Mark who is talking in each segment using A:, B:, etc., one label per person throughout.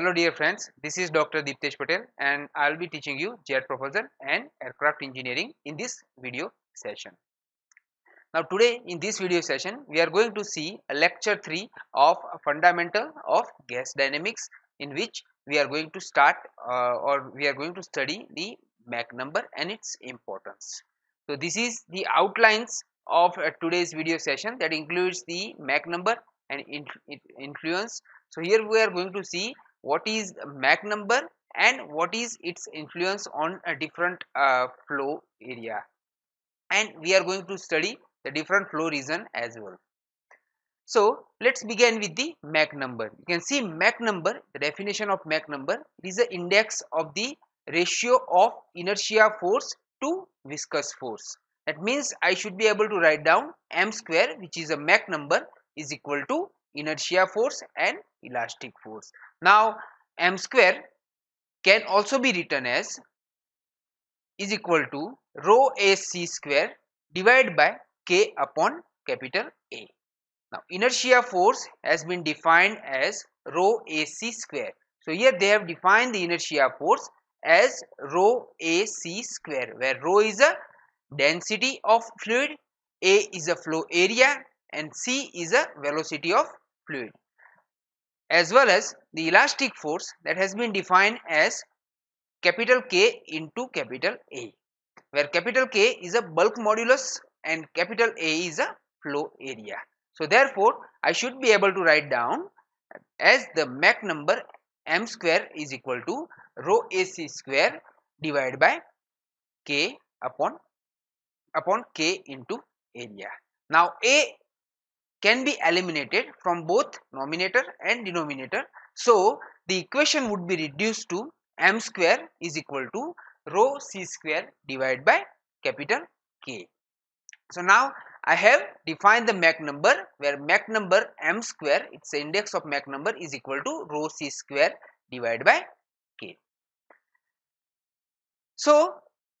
A: Hello dear friends, this is Dr. Deeptesh Patel and I will be teaching you jet propulsion and aircraft engineering in this video session. Now today in this video session we are going to see a lecture 3 of fundamental of gas dynamics in which we are going to start uh, or we are going to study the Mach number and its importance. So this is the outlines of uh, today's video session that includes the Mach number and influence. So here we are going to see what is Mach number and what is its influence on a different uh, flow area and we are going to study the different flow region as well. So let's begin with the Mach number. You can see Mach number, the definition of Mach number is the index of the ratio of inertia force to viscous force. That means I should be able to write down m square which is a Mach number is equal to inertia force and elastic force. Now m square can also be written as is equal to rho a c square divided by k upon capital A. Now inertia force has been defined as rho ac square. So here they have defined the inertia force as rho ac square where rho is a density of fluid, a is a flow area and c is a velocity of fluid as well as the elastic force that has been defined as capital K into capital A where capital K is a bulk modulus and capital A is a flow area. So therefore I should be able to write down as the Mach number m square is equal to rho ac square divided by k upon upon k into area. Now a can be eliminated from both numerator and denominator. So the equation would be reduced to m square is equal to rho c square divided by capital K. So now I have defined the Mach number where Mach number m square its index of Mach number is equal to rho c square divided by k. So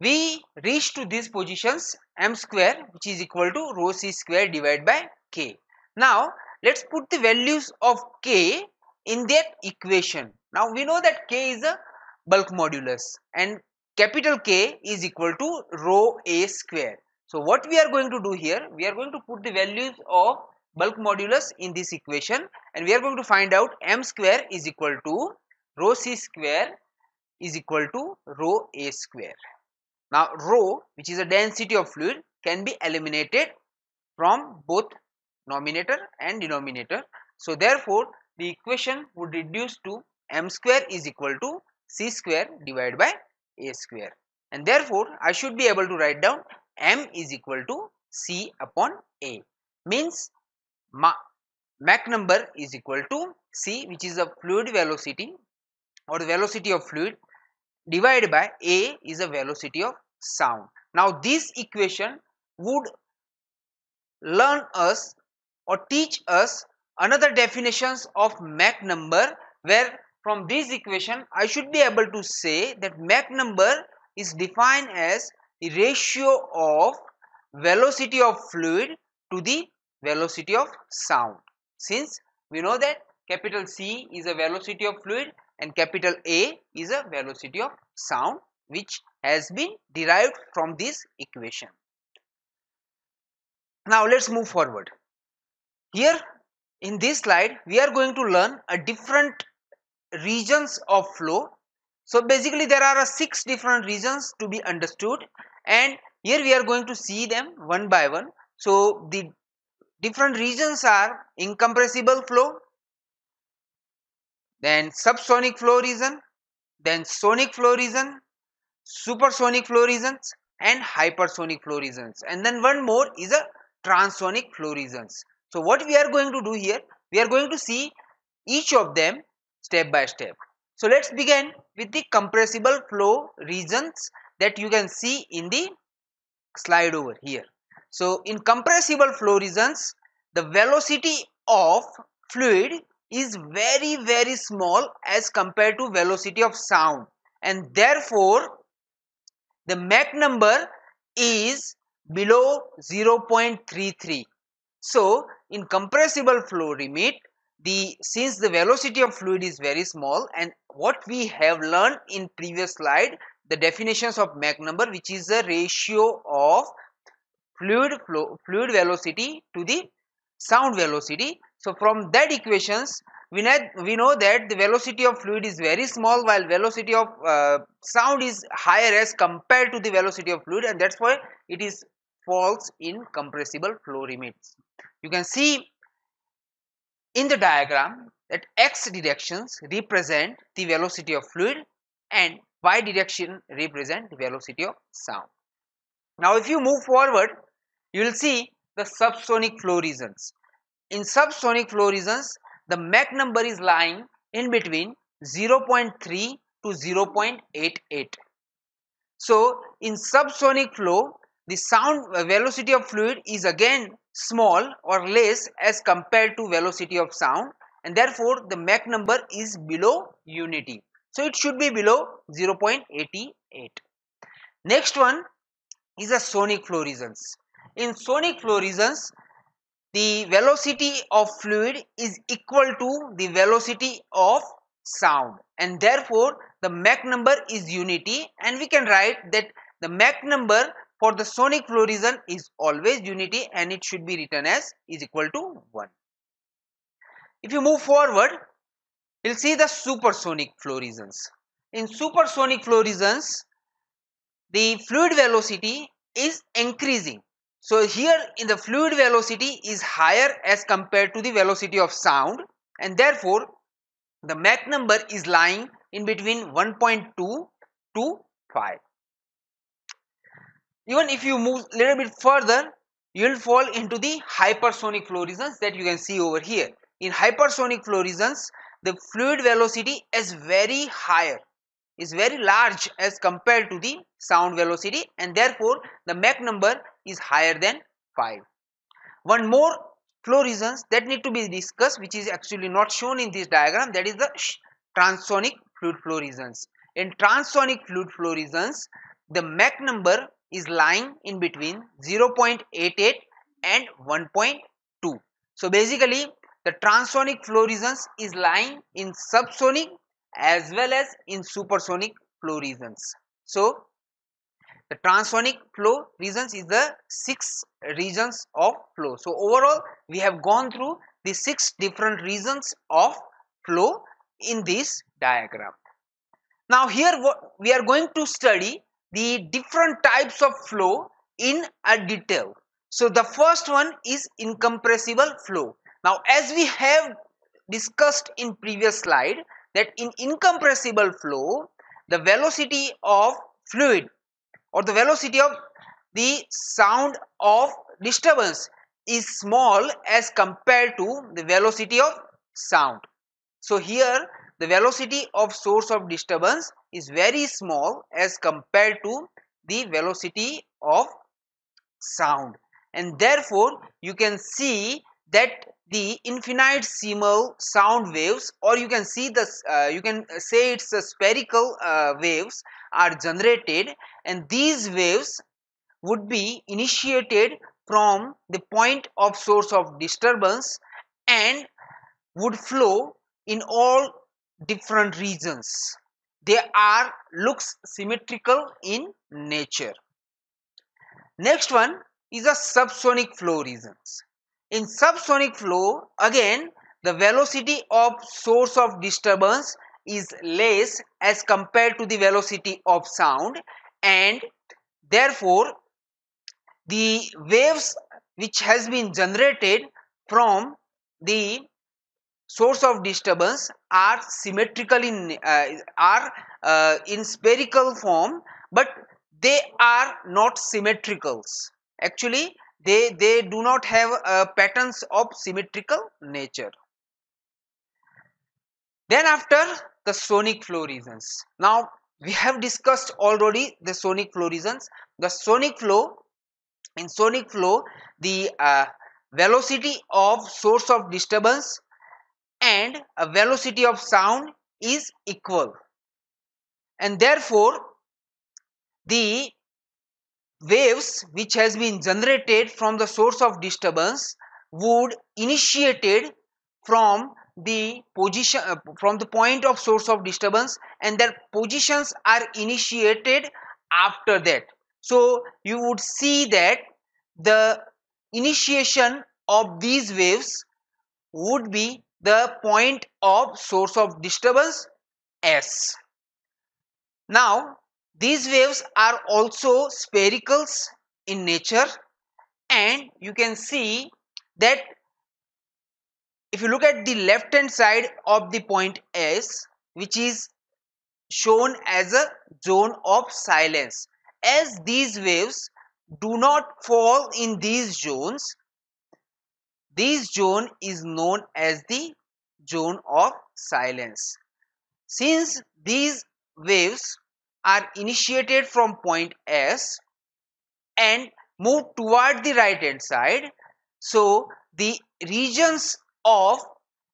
A: we reach to these positions m square which is equal to rho c square divided by k. Now let's put the values of k in that equation. Now we know that k is a bulk modulus and capital K is equal to rho a square. So what we are going to do here, we are going to put the values of bulk modulus in this equation and we are going to find out m square is equal to rho c square is equal to rho a square. Now rho which is a density of fluid can be eliminated from both numerator and denominator. So therefore the equation would reduce to m square is equal to c square divided by a square and therefore I should be able to write down m is equal to c upon a means Mach number is equal to c which is a fluid velocity or the velocity of fluid divided by a is a velocity of sound. Now this equation would learn us or teach us another definitions of Mach number where from this equation I should be able to say that Mach number is defined as the ratio of velocity of fluid to the velocity of sound since we know that capital C is a velocity of fluid and capital A is a velocity of sound which has been derived from this equation. Now let's move forward. Here in this slide we are going to learn a different regions of flow. So basically there are six different regions to be understood and here we are going to see them one by one. So the different regions are incompressible flow, then subsonic flow region, then sonic flow region, supersonic flow regions and hypersonic flow regions and then one more is a transonic flow regions. So what we are going to do here, we are going to see each of them step by step. So let's begin with the compressible flow regions that you can see in the slide over here. So in compressible flow regions, the velocity of fluid is very very small as compared to velocity of sound and therefore the Mach number is below 0.33 so in compressible flow limit the since the velocity of fluid is very small and what we have learned in previous slide the definitions of Mach number which is the ratio of fluid flow fluid velocity to the sound velocity. So from that equations we know, we know that the velocity of fluid is very small while velocity of uh, sound is higher as compared to the velocity of fluid and that's why it is falls in compressible flow limits you can see in the diagram that x directions represent the velocity of fluid and y direction represent the velocity of sound. Now if you move forward you will see the subsonic flow regions. In subsonic flow regions the Mach number is lying in between 0.3 to 0.88. So in subsonic flow the sound velocity of fluid is again small or less as compared to velocity of sound and therefore the Mach number is below unity. So it should be below 0.88. Next one is a sonic flow. In sonic flow the velocity of fluid is equal to the velocity of sound and therefore the Mach number is unity and we can write that the Mach number for the sonic flow region is always unity and it should be written as is equal to 1. If you move forward, you'll see the supersonic flow regions. In supersonic flow regions, the fluid velocity is increasing. So here in the fluid velocity is higher as compared to the velocity of sound and therefore the Mach number is lying in between 1.2 to 5 even if you move a little bit further you will fall into the hypersonic flow regions that you can see over here. In hypersonic flow regions the fluid velocity is very higher is very large as compared to the sound velocity and therefore the Mach number is higher than 5 one more flow regions that need to be discussed which is actually not shown in this diagram that is the transonic fluid flow regions in transonic fluid flow regions the Mach number is lying in between 0.88 and 1.2 so basically the transonic flow regions is lying in subsonic as well as in supersonic flow regions so the transonic flow regions is the six regions of flow. So overall we have gone through the six different regions of flow in this diagram. Now here what we are going to study the different types of flow in a detail. So the first one is incompressible flow. Now as we have discussed in previous slide that in incompressible flow the velocity of fluid or the velocity of the sound of disturbance is small as compared to the velocity of sound. So here the velocity of source of disturbance is very small as compared to the velocity of sound. And therefore you can see that the infinite infinitesimal sound waves or you can see the uh, you can say it's a spherical uh, waves are generated and these waves would be initiated from the point of source of disturbance and would flow in all different regions. They are looks symmetrical in nature. Next one is a subsonic flow regions. In subsonic flow again the velocity of source of disturbance is less as compared to the velocity of sound and therefore the waves which has been generated from the source of disturbance are symmetrical in uh, are uh, in spherical form but they are not symmetricals. Actually they they do not have uh, patterns of symmetrical nature. Then after the sonic flow regions now we have discussed already the sonic flow regions the sonic flow in sonic flow the uh, velocity of source of disturbance and a velocity of sound is equal. And therefore the waves which has been generated from the source of disturbance would initiated from the position uh, from the point of source of disturbance and their positions are initiated after that. So you would see that the initiation of these waves would be the point of source of disturbance s. Now these waves are also sphericals in nature and you can see that if you look at the left hand side of the point S which is shown as a zone of silence as these waves do not fall in these zones this zone is known as the zone of silence since these waves are initiated from point S and move toward the right hand side so the regions of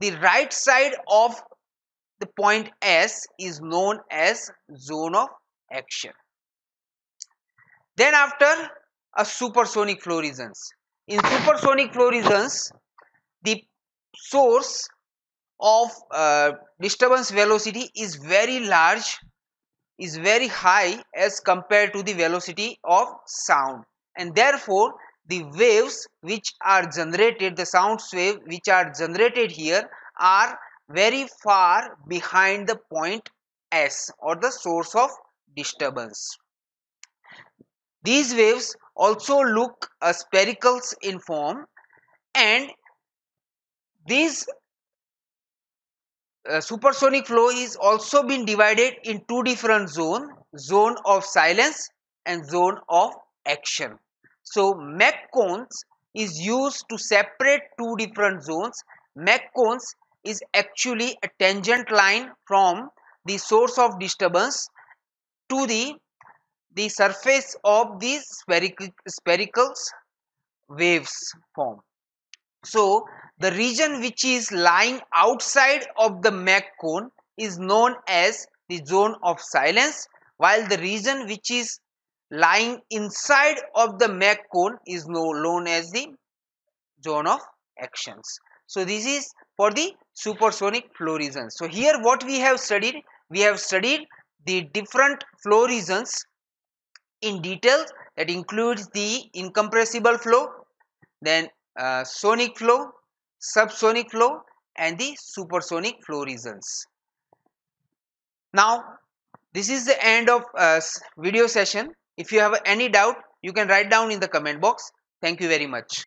A: the right side of the point S is known as zone of action. Then after a supersonic flow regions. In supersonic flow the source of uh, disturbance velocity is very large is very high as compared to the velocity of sound and therefore the waves which are generated the sound wave which are generated here are very far behind the point S or the source of disturbance. These waves also look uh, sphericals in form and these uh, supersonic flow is also been divided in two different zone zone of silence and zone of action. So Mach cones is used to separate two different zones. Mach cones is actually a tangent line from the source of disturbance to the the surface of these spherical sphericals waves form so the region which is lying outside of the Mach cone is known as the zone of silence while the region which is lying inside of the Mach cone is known as the zone of actions. So this is for the supersonic flow regions. So here what we have studied, we have studied the different flow regions in detail that includes the incompressible flow, then uh, sonic flow, subsonic flow and the supersonic flow regions. Now this is the end of uh, video session. If you have any doubt you can write down in the comment box. Thank you very much.